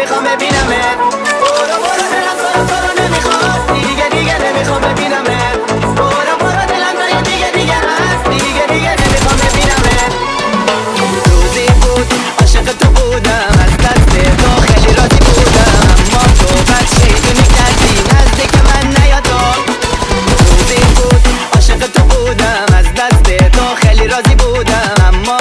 نمی‌خوام ببینمت برو برو دلم تو رو نمی‌خواد دیگه دیگه نمی‌خوام ببینم برو برو دلم تو دیگه دیگه هست. دیگه دیگه نمی‌خوام ببینم روزی بود عاشق تو بودم. از دست تو خیلی راضی بودم. اما تو بد شیطونی کردی. نزدیک من نیا تو روزی بود عاشق تو بودم. از دست تو خیلی راضی بودم. اما